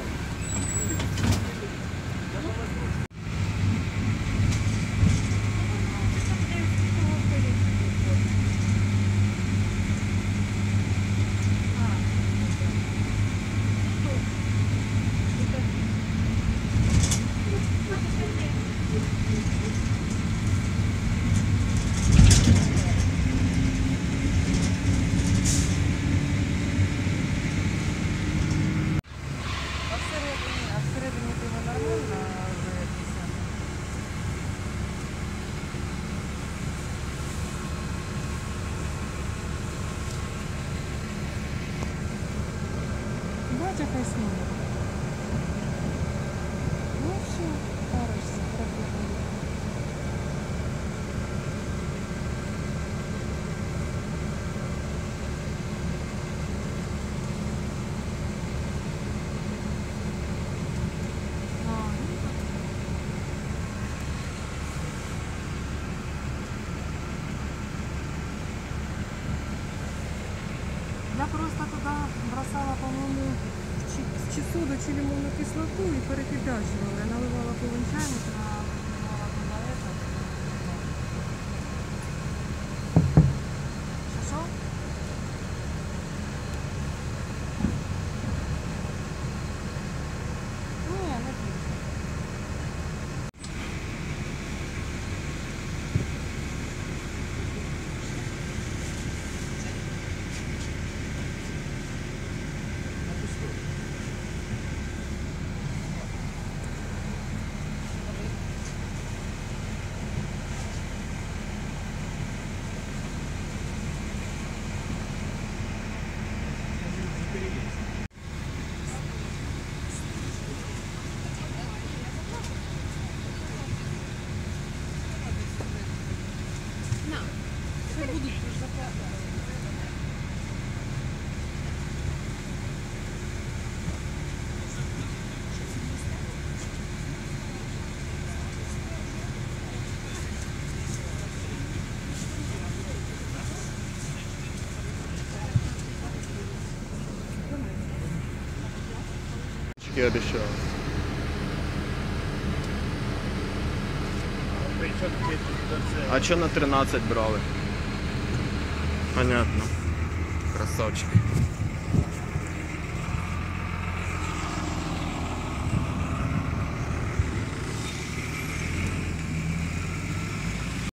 А What's your first name? Я просто туда бросала, по-моему, чи соду чи лимонную кислоту и перекипячивала. Я наливала полный Я обещал. А что на 13 брали? Понятно. Красавчик.